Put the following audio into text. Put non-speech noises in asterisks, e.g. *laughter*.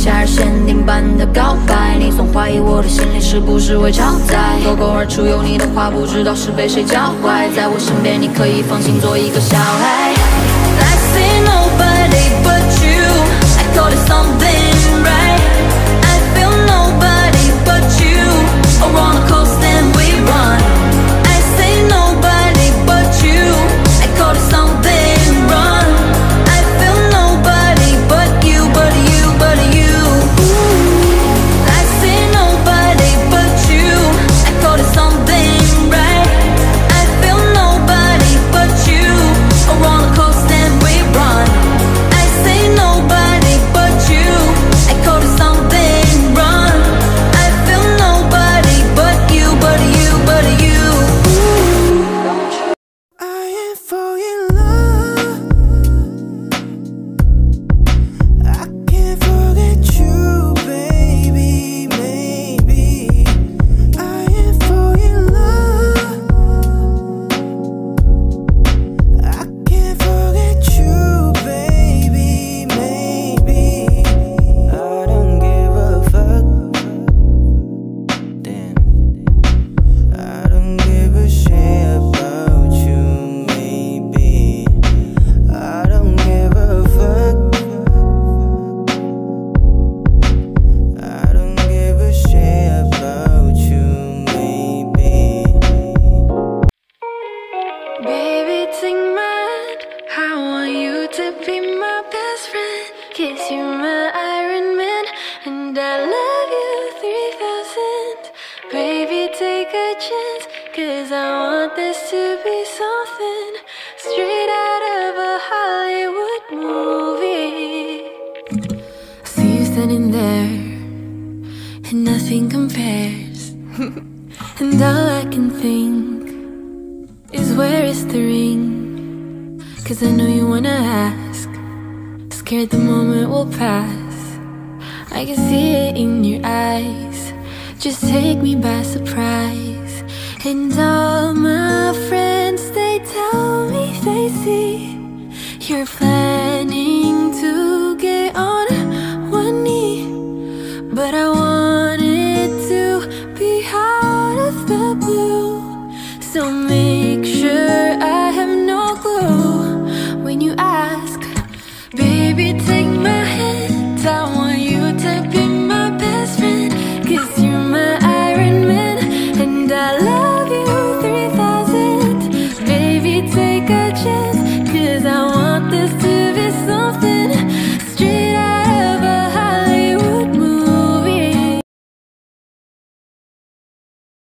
夏日限定版的告白，你总怀疑我的心里是不是会超载。脱口而出有你的话，不知道是被谁教坏。在我身边，你可以放心做一个小孩。You, my Iron Man. And I love you 3000. Baby, take a chance. Cause I want this to be something straight out of a Hollywood movie. See you standing there, and nothing compares. *laughs* and all I can think is where is the ring? Cause I know you wanna ask. Scared the moment will pass. I can see it in your eyes. Just take me by surprise. And all my friends, they tell me they see you're planning cause I want this